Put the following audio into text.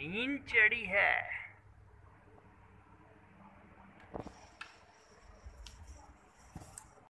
नींद चढ़ी है।